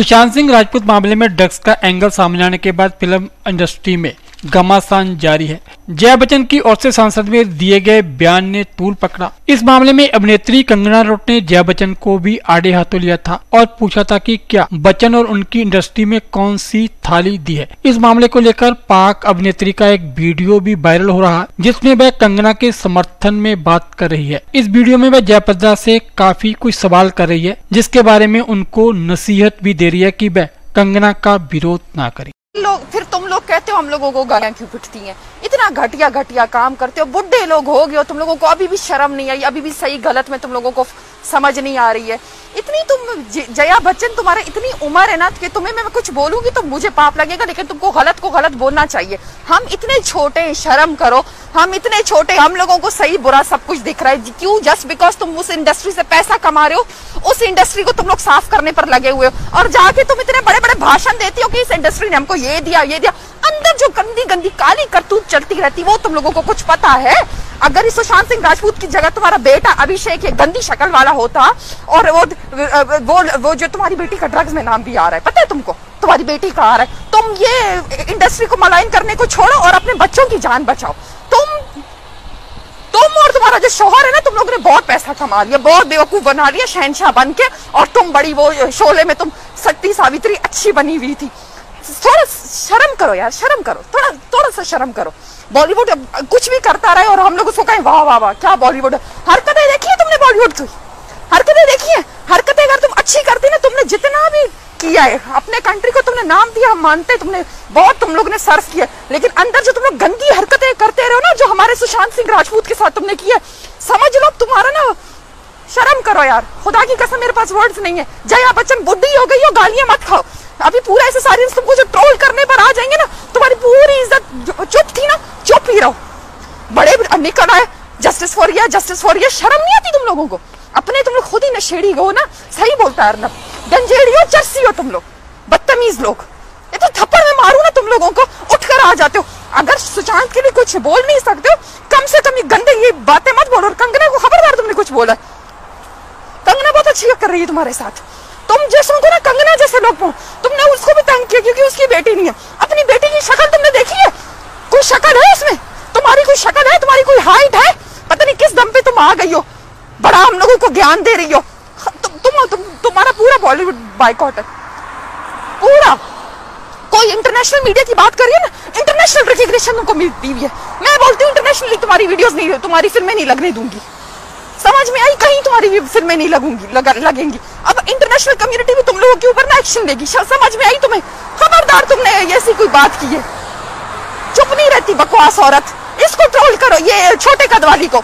सुशांत सिंह राजपूत मामले में ड्रग्स का एंगल सामने आने के बाद फ़िल्म इंडस्ट्री में घमासान जारी है। जया बच्चन की ओर से संसद में दिए गए बयान ने तूल पकड़ा। इस मामले में अभिनेत्री कंगना रोट ने जया बच्चन को भी आड़े हाथों लिया था और पूछा था कि क्या बच्चन और उनकी इंडस्ट्री में कौन सी थाली दी है। इस मामले को लेकर पाक अभिनेत्री का एक वीडियो भी वायरल हो रहा है, जिसमें वह कंगना के समर्थन में बात कर रही है। इस वीडियो में वह जयप्रदा से काफ़ी कुछ सवाल कर रही है, जिसके बारे में उनको नसीहत भी दे रही है की वह कंगना का विरोध न करे। तुम लोग कहते हो हम लोगों को गालियाँ क्यों पिटती हैं? इतना घटिया घटिया काम करते हो, बुढ़े लोग हो गए हो, तुम लोगों को अभी भी शर्म नहीं आई, अभी भी सही गलत में तुम लोगों को समझ नहीं आ रही है। इतनी तुम जया बच्चन तुम्हारे इतनी उम्र है ना कि तुम्हें मैं कुछ बोलूँगी तो मुझे पाप लगेगा, लेकिन तुमको गलत को गलत बोलना चाहिए। हम इतने छोटे शर्म करो हम इतने छोटे, हम लोगों को सही बुरा सब कुछ दिख रहा है। क्यों? जस्ट बिकॉज़ तुम उस इंडस्ट्री से पैसा कमा रहे हो, उस इंडस्ट्री को तुम लोग साफ़ करने पर लगे हुए हो। और जाके तुम इतने बड़े बड़े भाषण देती हो कि इस इंडस्ट्री ने हमको ये दिया ये दिया। अंदर जो गंदी गंदी, काली करतूत चलती रहती, वो तुम लोगों को कुछ पता है? अगर इस सुशांत सिंह राजपूत की जगह तुम्हारा बेटा अभिषेक ये गंदी शक्ल वाला होता, और वो वो वो जो तुम्हारी बेटी का ड्रग्स में नाम भी आ रहा है, पता है तुमको? तुम्हारी बेटी का आ रहा है? तुम ये इंडस्ट्री को मलाइन करने को छोड़ो और अपने बच्चों की जान बचाओ। तुम तुम और तुम्हारा जो शोहर है ना, तुम लोगों ने बहुत पैसा कमा लिया, बहुत बेवकूफ़ बना लिया शहनशाह बन के और तुम बड़ी वो शोले में तुम सती सावित्री अच्छी बनी हुई थी। थोड़ा शर्म करो यार, शर्म करो, थोड़ा थोड़ा सा शर्म करो। बॉलीवुड कुछ भी करता रहे और हम लोग उसको कहें, वाह वाह वाह, क्या बॉलीवुड हरकतें देखी है तुमने बॉलीवुड की? हरकतें देखी है? हरकतें अगर तुम अच्छी करती ना, तुमने जितना भी किया है, अपने कंट्री को तुमने नाम दिया, हम मानते तुमने बहुत तुम लोग ने सर्व किया लेकिन अंदर जो तुम लोग गंदी हरकतें करते ना जो हमारे सुशांत सिंह राजपूत के साथ तुमने किया समझ लो, तुम्हारा ना शर्म करो यार। खुदा की कसम, मेरे पास वर्ड्स नहीं है। जया बच्चन, बुढ़ी हो गई हो, गालियाँ मत खाओ। अभी पूरा ऐसे सारी तुमको जो ट्रोल करने पर आ जाएँगे ना, तुम्हारी पूरी इज़्ज़त चुप थी ना, चुप ही रहो। बड़े निकल आए। जस्टिस फॉर ये जस्टिस फॉर ये शर्म नहीं आती तुम लोगों को? अपने तुम लोग खुद ही नशेड़ी हो ना? सही बोलता है अर्नब गंजेड़ी हो चर्सी हो तुम लोग। बदतमीज लोग। ये तो थप्पड़ में मारू ना तुम लोगों को। उठकर आ जाते हो। अगर सुशांत के लिए कुछ बोल नहीं सकते हो कम से कम ये गंदे ये बातें मत बोलो और कंगना को खबरदार तुमने कुछ बोला। कंगना बहुत अच्छी कर रही है तुम्हारे साथ। तुम जैसे को ना कंगना जैसे लोग तुमने उसको भी तंग किया क्योंकि उसकी बेटी नहीं है। अपनी बेटी की शक्ल तुमने देखी है? कोई शक्ल है उसमें तुम्हारी कोई शक्ल है? तुम्हारी कोई हाइट है? पता नहीं किस दम पे तुम आ गई हो। बड़ा हम लोगों को ज्ञान दे रही हो। तुम तुम, तुम तुम्हारा पूरा बॉलीवुड बाइकआउट है। पूरा। कोई इंटरनेशनल मीडिया की बात करिए ना इंटरनेशनल रिकग्निशन तुमको मिलती हुई है। मैं बोलती हूँ इंटरनेशनली तुम्हारी वीडियोस नहीं तुम्हारी फ़िल्में नहीं लगने दूँगी। समझ में आई? कहीं तुम्हारी फ़िल्में नहीं लगूँगी लग, लगेंगी। अब इंटरनेशनल कम्युनिटी भी तुम लोगों के ऊपर ना एक्शन लेगी समझ में आई तुम्हें? खबरदार तुमने ऐसी कोई बात की है। चुप नहीं रहती बकवास औरत। इसको ट्रोल करो ये छोटे कद वाली को।